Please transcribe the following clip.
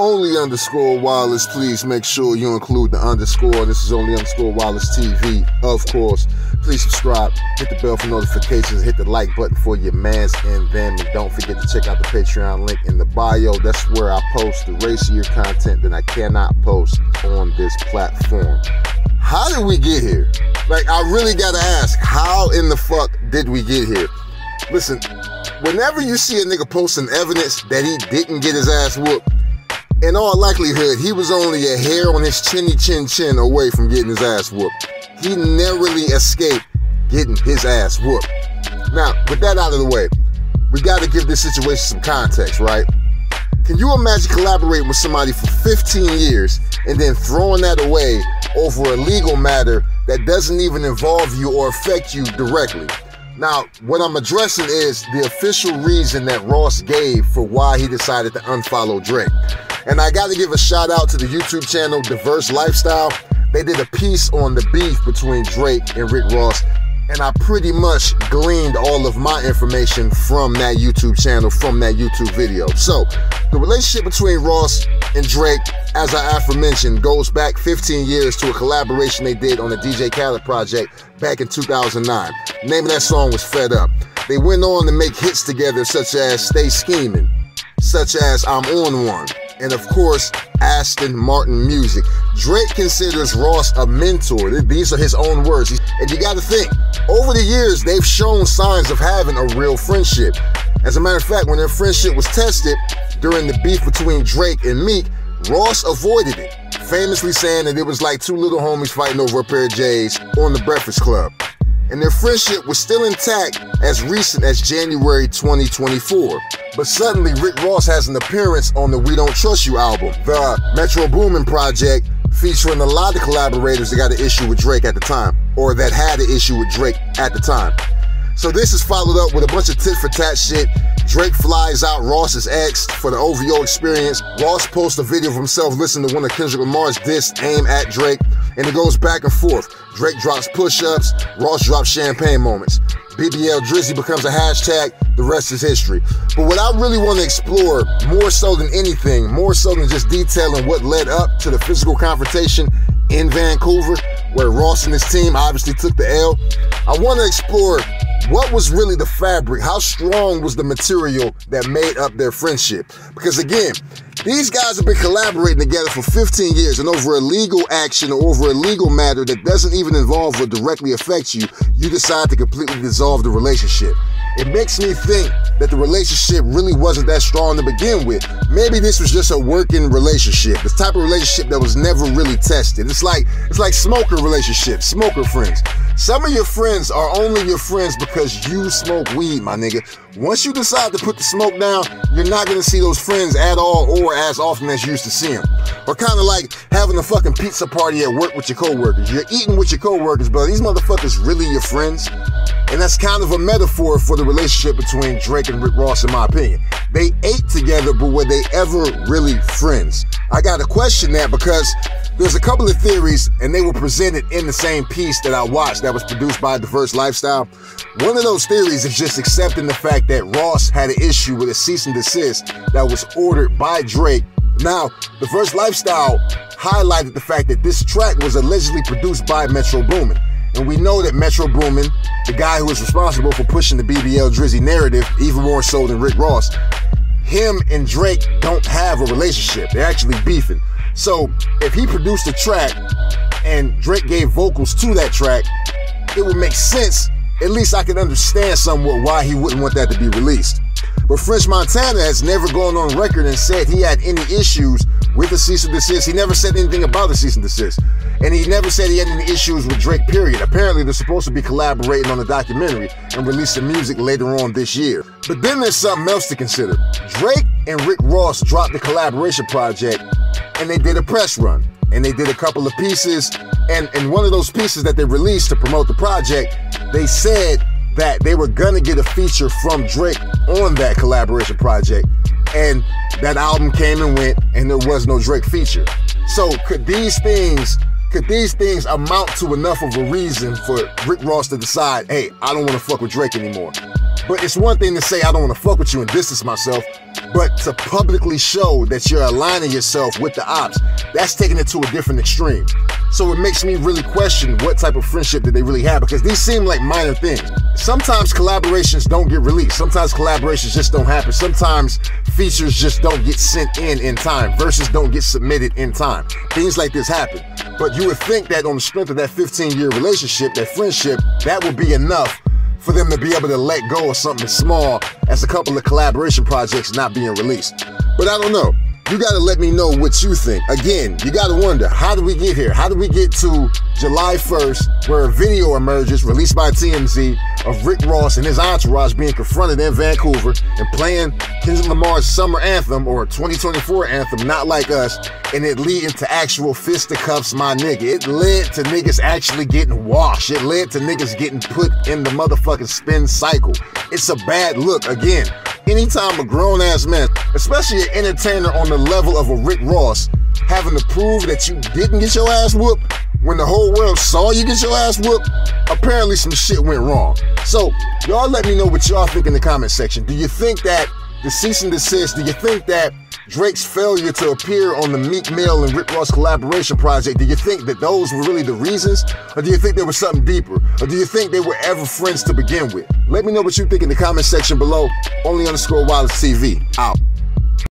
only underscore Wallace. Please make sure you include the underscore. This is only underscore Wallace TV, of course. Please subscribe, hit the bell for notifications, hit the like button for your mans and them, and don't forget to check out the Patreon link in the bio. That's where I post the racier content that I cannot post on this platform. How did we get here? Like, I really gotta ask, how in the fuck did we get here? Listen, whenever you see a nigga posting evidence that he didn't get his ass whooped, in all likelihood, he was only a hair on his chinny chin chin away from getting his ass whooped. He narrowly escaped getting his ass whooped. Now, with that out of the way, we gotta give this situation some context, right? Can you imagine collaborating with somebody for 15 years and then throwing that away over a legal matter that doesn't even involve you or affect you directly? Now, what I'm addressing is the official reason that Ross gave for why he decided to unfollow Drake. And I got to give a shout out to the YouTube channel Diverse Lifestyle. They did a piece on the beef between Drake and Rick Ross. And I pretty much gleaned all of my information from that YouTube channel, from that YouTube video. So, the relationship between Ross and Drake, as I aforementioned, goes back 15 years to a collaboration they did on the DJ Khaled project back in 2009. The name of that song was Fed Up. They went on to make hits together such as Stay Scheming, such as I'm On One, and of course, Aston Martin music. Drake considers Ross a mentor. These are his own words. And you gotta think, over the years, they've shown signs of having a real friendship. As a matter of fact, when their friendship was tested during the beef between Drake and Meek, Ross avoided it, famously saying that it was like two little homies fighting over a pair of J's on the Breakfast Club. And their friendship was still intact as recent as January 2024. But suddenly, Rick Ross has an appearance on the We Don't Trust You album, the Metro Boomin project, featuring a lot of collaborators that got an issue with Drake at the time, or that had an issue with Drake at the time. So this is followed up with a bunch of tit for tat shit. Drake flies out Ross's ex for the OVO experience. Ross posts a video of himself listening to one of Kendrick Lamar's diss aim at Drake, and it goes back and forth. Drake drops push-ups, Ross drops champagne moments. BBL Drizzy becomes a hashtag, the rest is history. But what I really want to explore, more so than anything, more so than just detailing what led up to the physical confrontation in Vancouver, where Ross and his team obviously took the L, I want to explore what was really the fabric? How strong was the material that made up their friendship? Because again, these guys have been collaborating together for 15 years, and over a legal action or over a legal matter that doesn't even involve or directly affect you, you decide to completely dissolve the relationship. It makes me think that the relationship really wasn't that strong to begin with. Maybe this was just a working relationship, the type of relationship that was never really tested. It's like it's like smoker relationships, smoker friends. Some of your friends are only your friends because you smoke weed, my nigga. Once you decide to put the smoke down, you're not gonna see those friends at all or as often as you used to see them. Or kind of like having a fucking pizza party at work with your coworkers. You're eating with your coworkers, but these motherfuckers really your friends? And that's kind of a metaphor for the relationship between Drake and Rick Ross, in my opinion. They ate together, but were they ever really friends? I gotta question that because there's a couple of theories, and they were presented in the same piece that I watched that was produced by Diverse Lifestyle. One of those theories is just accepting the fact that Ross had an issue with a cease and desist that was ordered by Drake. Now, Diverse Lifestyle highlighted the fact that this track was allegedly produced by Metro Boomin. And we know that Metro Boomin, the guy who is responsible for pushing the BBL Drizzy narrative, even more so than Rick Ross, him and Drake don't have a relationship. They're actually beefing. So if he produced a track and Drake gave vocals to that track, it would make sense. At least I can understand somewhat why he wouldn't want that to be released. But French Montana has never gone on record and said he had any issues with the cease and desist. He never said anything about the cease and desist. And he never said he had any issues with Drake, period. Apparently, they're supposed to be collaborating on a documentary and releasing music later on this year. But then there's something else to consider. Drake and Rick Ross dropped the collaboration project and they did a press run. And they did a couple of pieces. And in one of those pieces that they released to promote the project, they said that they were gonna get a feature from Drake on that collaboration project. And that album came and went, and there was no Drake feature. So could these things could these things amount to enough of a reason for Rick Ross to decide, hey, I don't want to fuck with Drake anymore? But it's one thing to say I don't want to fuck with you and distance myself, but to publicly show that you're aligning yourself with the ops, that's taking it to a different extreme. So it makes me really question what type of friendship did they really have because these seem like minor things. Sometimes collaborations don't get released. Sometimes collaborations just don't happen. Sometimes features just don't get sent in in time. Verses don't get submitted in time. Things like this happen. But you would think that on the strength of that 15 year relationship, that friendship, that would be enough for them to be able to let go of something small as a couple of collaboration projects not being released. But I don't know. You gotta let me know what you think. Again, you gotta wonder, how did we get here? How did we get to July 1st, where a video emerges, released by TMZ, of Rick Ross and his entourage being confronted in Vancouver and playing Kendrick Lamar's summer anthem or 2024 anthem, Not Like Us, and it leading to actual fisticuffs, my nigga. It led to niggas actually getting washed. It led to niggas getting put in the motherfucking spin cycle. It's a bad look. Again, anytime a grown ass man, especially an entertainer on the level of a Rick Ross, having to prove that you didn't get your ass whooped when the whole world saw you get your ass whooped, apparently some shit went wrong. So, y'all let me know what y'all think in the comment section. Do you think that the cease and desist, do you think that Drake's failure to appear on the Meek Mill and Rick Ross collaboration project, do you think that those were really the reasons? Or do you think there was something deeper? Or do you think they were ever friends to begin with? Let me know what you think in the comment section below. Only underscore Wallace TV. Out.